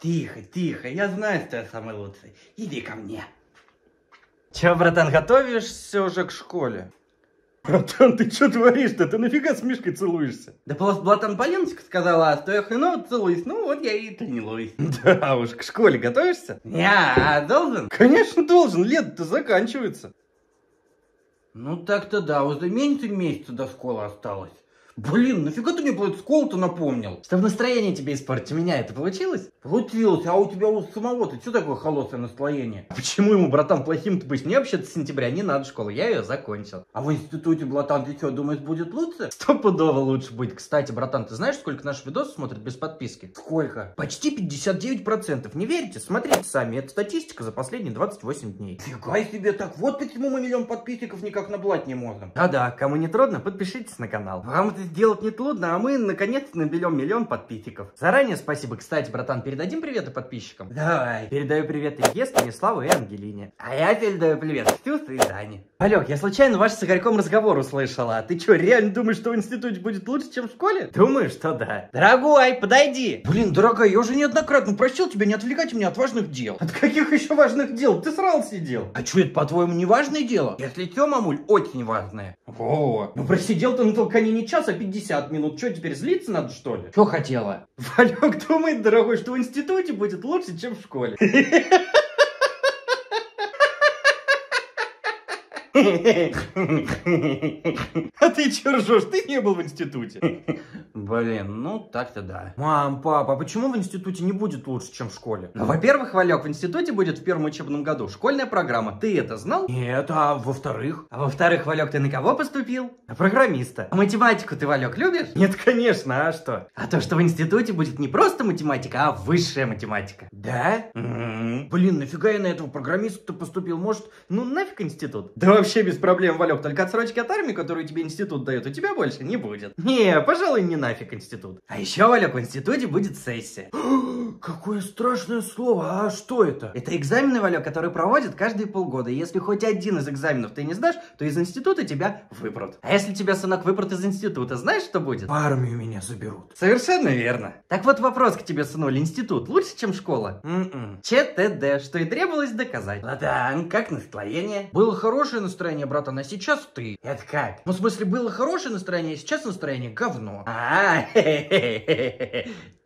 Тихо, тихо, я знаю, что я самый лучший. Иди ко мне. Че, братан, готовишься уже к школе? Братан, ты что творишь-то? Ты нафига с Мишкой целуешься? Да просто Блатан Полиночка сказала, что я хреново целуюсь. Ну вот я и тренируюсь. Да уж, к школе готовишься? Не, а должен? Конечно должен, лето-то заканчивается. Ну так-то да, уже меньше месяца до школы осталось. Блин, нафига ты мне школу-то напомнил? Чтобы настроение тебе испортить, у меня это получилось? Получилось, а у тебя у самого-то что такое холодное настроение? А почему ему, братан, плохим-то быть? Мне вообще-то с сентября не надо школу, я ее закончил. А в институте, братан, ты что, думаешь, будет лучше? Стопудово лучше будет. Кстати, братан, ты знаешь, сколько наши видосы смотрят без подписки? Сколько? Почти 59%. Не верите? Смотрите сами. Это статистика за последние 28 дней. Фига себе, так вот почему мы миллион подписчиков никак набрать не можем. Да-да, кому не трудно, подпишитесь на канал. Вам это сделать не трудно, а мы наконец-то наберем миллион подписчиков. Заранее спасибо. Кстати, братан, передадим приветы подписчикам? Давай. Передаю привет Илье, Станиславу и Ангелине. А я передаю привет Ксюсе и Дане. Алек, я случайно ваш с Игорьком разговор услышала. А ты что, реально думаешь, что в институте будет лучше, чем в школе? Думаю, что да. Дорогой, подойди. Блин, дорогая, я уже неоднократно просил тебя не отвлекать меня от важных дел. От каких еще важных дел? Ты срал сидел. А что, это, по-твоему, не важное дело? Если что, мамуль, очень важное. Во, ну просидел ты на толкане не час, а 50 минут. Что, теперь злиться надо, что ли? Что хотела? Валек думает, дорогой, что в институте будет лучше, чем в школе. А ты че ржешь? Ты не был в институте. Блин, ну так-то да. Мам, папа, а почему в институте не будет лучше, чем в школе? Ну, во-первых, Валек, в институте будет в первом учебном году школьная программа. Ты это знал? Нет, а во-вторых? А во-вторых, Валек, ты на кого поступил? На программиста. А математику ты, Валек, любишь? Нет, конечно, а что? А то, что в институте будет не просто математика, а высшая математика. Да? Блин, нафига я на этого программиста поступил? Может, Ну, нафиг институт? Да вообще без проблем, Валек, только отсрочки от армии, которую тебе институт дает, у тебя больше не будет. Не, пожалуй, не нафиг институт. А еще, Валек, в институте будет сессия. какое страшное слово. А что это? Это экзамены, Валек, которые проводят каждые полгода. И если хоть один из экзаменов ты не сдашь, то из института тебя выпрут. А если тебя, сынок, выпрут из института, знаешь, что будет? В армию меня заберут. Совершенно верно. Так вот вопрос к тебе, сынуль. Институт лучше, чем школа? М-м. ЧТД, что и требовалось доказать. Братан, как настроение? Было хорошее настроение, братан, а сейчас ты. Это как? Ну, в смысле, было хорошее настроение, а сейчас настроение говно. А,